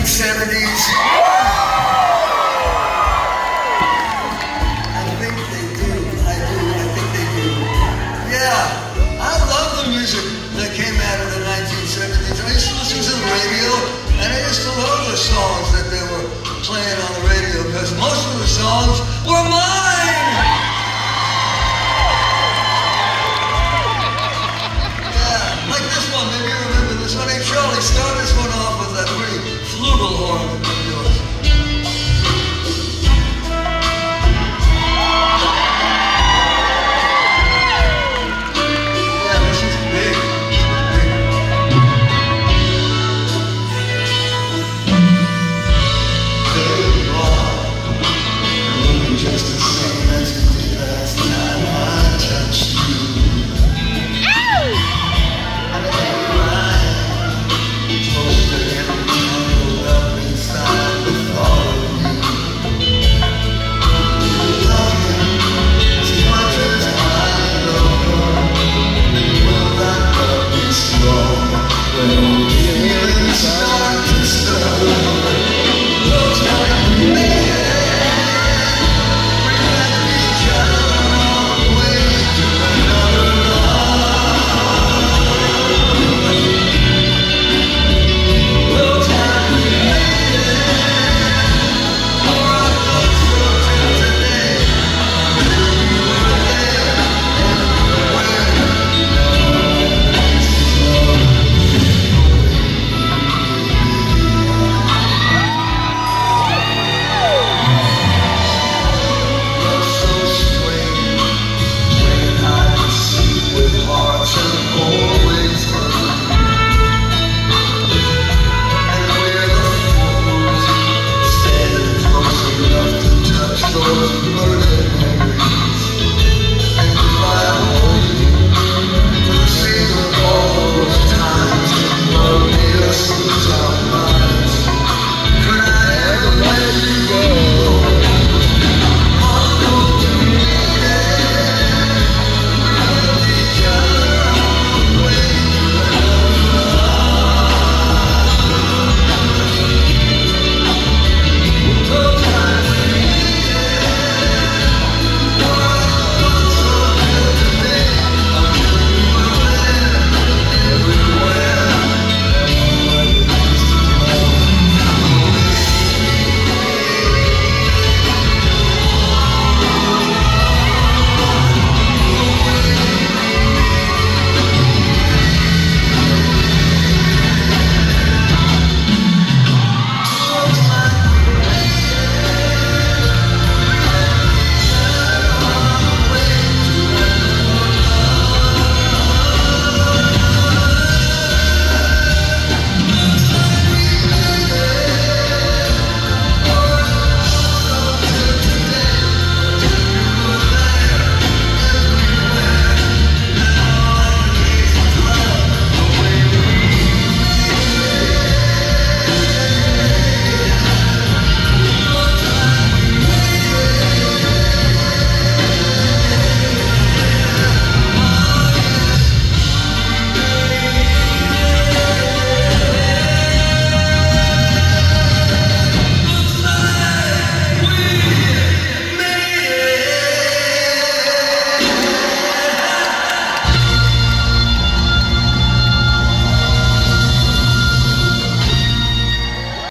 1970s. I think they do. I do. I think they do. Yeah. I love the music that came out of the 1970s. I used to listen to the radio, and I used to love the songs that they were playing on the radio, because most of the songs were my